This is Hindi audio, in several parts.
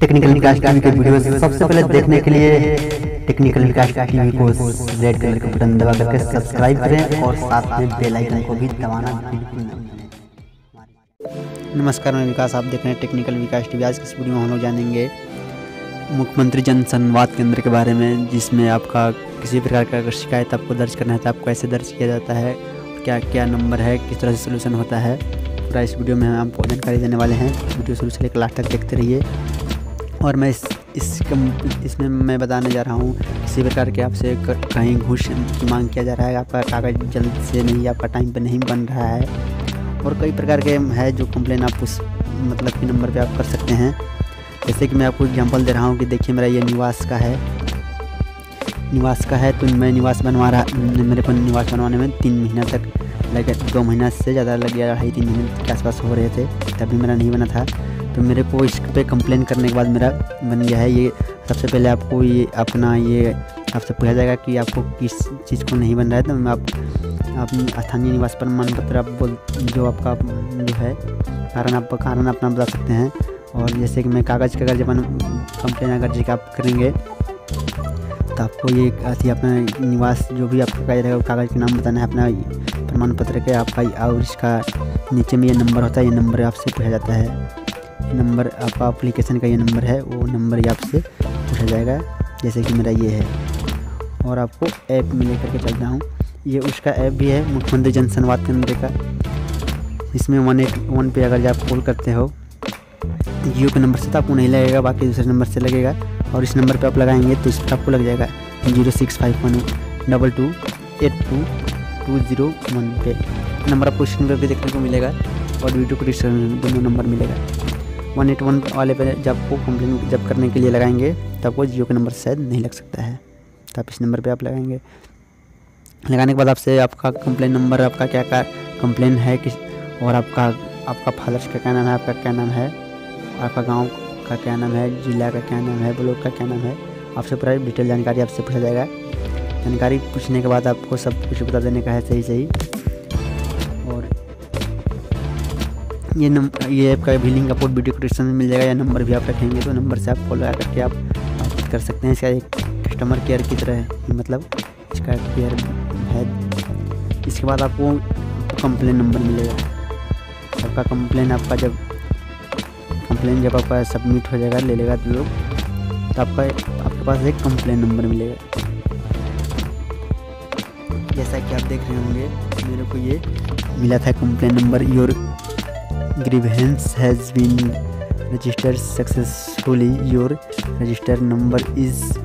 टेक्निकल विकास टीवी के वीडियो सबसे पहले देखने के लिए टेक्निकल विकास टीवी को रेड कलर का बटन दबा करके सब्सक्राइब करें और साथ में बेल आइकन को भी दबाना ना भूलें। नमस्कार मैं विकास आप देख रहे हैं टेक्निकल विकास टीवी आज की इस वीडियो में हम लोग जानेंगे मुख्यमंत्री जन संवाद केंद्र के बारे में जिसमें आपका किसी प्रकार का अगर शिकायत आपको दर्ज करना है तो आपको कैसे दर्ज किया जाता है। क्या क्या नंबर है किस तरह से सोल्यूशन होता है पूरा इस वीडियो में हम आपको जानकारी देने वाले हैं। वीडियो शुरू से लेकर लास्ट तक देखते रहिए। और मैं इस इस इसमें मैं बताने जा रहा हूँ किसी प्रकार के आपसे कहीं घूस, की मांग किया जा रहा है, आपका कागज़ जल्द से नहीं, आपका टाइम पे नहीं बन रहा है, और कई प्रकार के है जो कंप्लेन आप उस मतलब के नंबर पे आप कर सकते हैं। जैसे कि मैं आपको एग्जांपल दे रहा हूँ कि देखिए, मेरा ये निवास का है। निवास का है तो मैं निवास बनवा रहा, मेरे को निवास बनवाने में तीन महीना तक लगे, दो महीना से ज़्यादा लग गया, ढाई तीन महीने के आसपास हो रहे थे, तभी मेरा नहीं बना था। तो मेरे को इस पे कंप्लेन करने के बाद मेरा बन गया है, ये सबसे पहले आपको ये अपना ये आपसे पूछा जाएगा कि आपको किस चीज़ को नहीं बन रहा है तो आप आप स्थानीय निवास प्रमाण पत्र आप बोल, जो आपका जो है, कारण आप, कारण अपना बता सकते हैं। और जैसे कि मैं कागज़ का अगर जब कंप्लेन अगर जी आप करेंगे तो आपको ये अपना निवास जो भी आपका कागज़ रहेगा, कागज़ के नाम बताना है, अपना प्रमाण पत्र के आपका और इसका नीचे में ये नंबर होता है, ये नंबर आपसे पूछा जाता है। नंबर, आपका अप्लीकेशन का ये नंबर है, वो नंबर ये आपसे पूछा जाएगा, जैसे कि मेरा ये है। और आपको ऐप में लेकर के चलता हूँ। ये उसका ऐप भी है मुख्यमंत्री जन संवाद केंद्र का। इसमें वन एट वन पे अगर आप कॉल करते हो, जियो के नंबर से तो आपको नहीं लगेगा, बाकी दूसरे नंबर से लगेगा। और इस नंबर पे आप लगाएँगे तो इस पर आपको लग जाएगा, zero six five one double two eight two two zero one पे। नंबर आपको स्क्रीन पर भी देखने को मिलेगा, और वीडियो को डिस्क्रिप्शन दोनों नंबर मिलेगा। वन एट वन वाले पे जब आपको कंप्लेन जब करने के लिए लगाएँगे तो आपको जियो के नंबर शायद नहीं लग सकता है। तो आप इस नंबर पे आप लगाएँगे। लगाने के बाद आपसे आपका कंप्लेन नंबर आपका क्या क्या कंप्लेन है किस और आपका आपका फादर्स का क्या नाम है, आपका क्या नाम है, आपका गाँव का क्या नाम है, जिला का क्या नाम है, ब्लॉक का क्या नाम है, आपसे पूरा डिटेल जानकारी आपसे पूछा जाएगा। जानकारी पूछने के बाद आपको सब कुछ बता देने का है सही सही ये नम, ये ऐप का भी लिंक आपको वीडियो डिस्क्रिप्शन में मिल जाएगा, या नंबर भी आप रखेंगे तो नंबर से आप कॉल लगा करके आप बातचीत कर सकते हैं। इसका एक कस्टमर केयर की तरह है मतलब इसका केयर है। इसके बाद आपको कंप्लेन नंबर मिलेगा। आपका कंप्लेन आपका जब कंप्लेन जब आपका सबमिट हो जाएगा, ले लेगा तो लोग तो आपका, आपके पास एक कंप्लेन नंबर मिलेगा। जैसा कि आप देख रहे होंगे, मेरे को ये मिला था complain number your register number is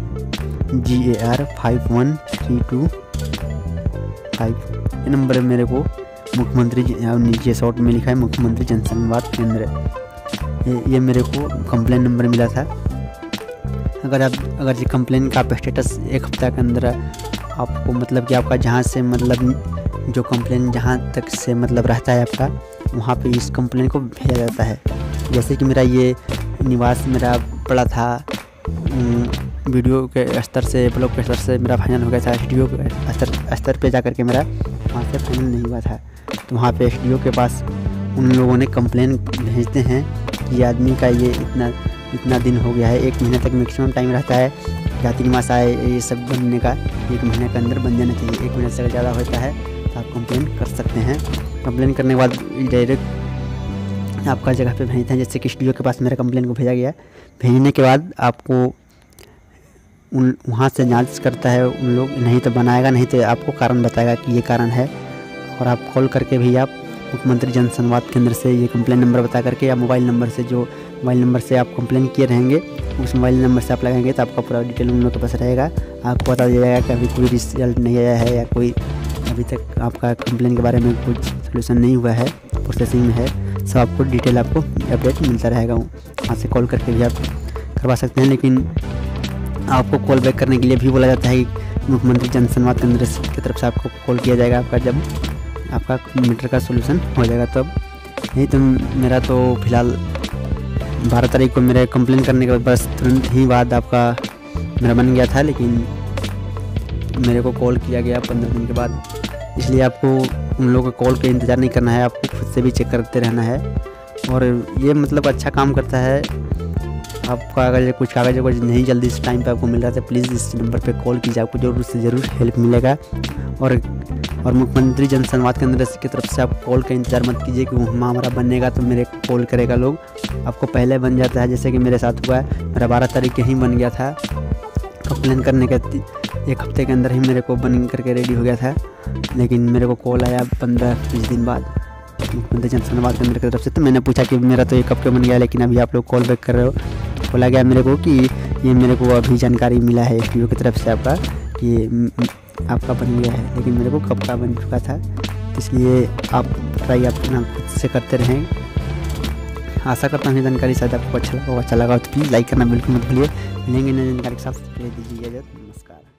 G A R five one three two five ये नंबर मेरे को। मुख्यमंत्री नीचे शॉर्ट में लिखा है, मुख्यमंत्री जनसंवाद केंद्र। ये ये मेरे को कंप्लेन नंबर मिला था। अगर आप, अगर ये कंप्लेन का आप स्टेटस एक हफ़्ता के अंदर आपको मतलब कि आपका जहाँ से मतलब जो कंप्लेन जहाँ तक से मतलब रहता है आपका वहाँ पे इस कंप्लेन को भेजा जाता है। जैसे कि मेरा ये निवास मेरा पड़ा था वीडियो के स्तर से, ब्लॉग के स्तर से मेरा फाइनल हो गया था एस के स्तर स्तर पे जा कर के मेरा वहाँ से फाइनल नहीं हुआ था। तो वहाँ पे एस के पास उन लोगों ने कंप्लेन भेजते हैं कि आदमी का ये इतना इतना दिन हो गया है, एक महीने तक मैक्सिमम टाइम रहता है, जाति निवास आए, ये सब बनने का एक महीने के अंदर बन जाना चाहिए, एक महीने से ज़्यादा होता है। आप कंप्लेन कर सकते हैं। कंप्लेन करने के बाद डायरेक्ट आपका जगह पे भेजते हैं। जैसे कि स्टूडियो के पास मेरा कंप्लेन को भेजा गया भेजने के बाद आपको उन, वहाँ से जाँच करता है उन लोग। नहीं तो बनाएगा, नहीं तो आपको कारण बताएगा कि ये कारण है। और आप कॉल करके भी आप मुख्यमंत्री जन संवाद केंद्र से ये कंप्लेन नंबर बता करके या मोबाइल नंबर से जो मोबाइल नंबर से आप कंप्लेन किए रहेंगे, उस मोबाइल नंबर से आप लगाएँगे तो आपका पूरा डिटेल उन लोगों के पास रहेगा। आपको बता दिया जाएगा कि अभी कोई रिज़ल्ट नहीं आया है या कोई अभी तक आपका कंप्लेन के बारे में कुछ सोल्यूशन नहीं हुआ है प्रोसेसिंग में है सब आपको डिटेल आपको अपडेट मिलता रहेगा। वहाँ से कॉल करके भी आप करवा सकते हैं, लेकिन आपको कॉल बैक करने के लिए भी बोला जाता है कि मुख्यमंत्री जन संवाद केंद्र की तरफ़ से आपको कॉल किया जाएगा आपका जब आपका मीटर का सोल्यूशन हो जाएगा तब। यही तो मेरा तो फ़िलहाल बारह तारीख को मेरे कंप्लेन करने के बाद बस तुरंत ही बाद आपका मेरा बन गया था, लेकिन मेरे को कॉल किया गया पंद्रह दिन के बाद। इसलिए आपको उन लोगों का कॉल का इंतज़ार नहीं करना है, आपको खुद से भी चेक करते रहना है। और ये मतलब अच्छा काम करता है। आपका अगर कुछ कागज़ वगैरह नहीं जल्दी इस टाइम पे आपको मिल रहा तो प्लीज़ इस नंबर पे कॉल कीजिए। आपको ज़रूर से ज़रूर हेल्प मिलेगा। और और मुख्यमंत्री जन संवाद केंद्र की तरफ़ से आप कॉल का इंतज़ार मत कीजिए कि वहाँ हमारा बनेगा तो मेरे कॉल करेगा लोग। आपको पहले बन जाता है, जैसे कि मेरे साथ हुआ है। मेरा बारह तारीख के ही बन गया था। कंप्लेन करने के एक हफ़्ते के अंदर ही मेरे को बन करके रेडी हो गया था। लेकिन मेरे को कॉल आया पंद्रह बीस दिन बाद। मुख्यमंत्री जन संवाद केंद्र की तरफ़ से तो मैंने पूछा कि मेरा तो एक हफ़्ते बन गया, लेकिन अभी आप लोग कॉल बैक कर रहे हो। बोला गया मेरे को कि ये मेरे को अभी जानकारी मिला है एस की तरफ़ से आपका, कि आपका बन गया है। लेकिन मेरे को कब का बन चुका था, इसलिए आप ट्राई अपना खुद से करते रहें। आशा करता हूँ जानकारी शायद आपको अच्छा लगा अच्छा लगा तो प्लीज़ लाइक करना बिल्कुल मत भूलिए। मिलेंगे नई जानकारी के साथ। दीजिए इजाज़त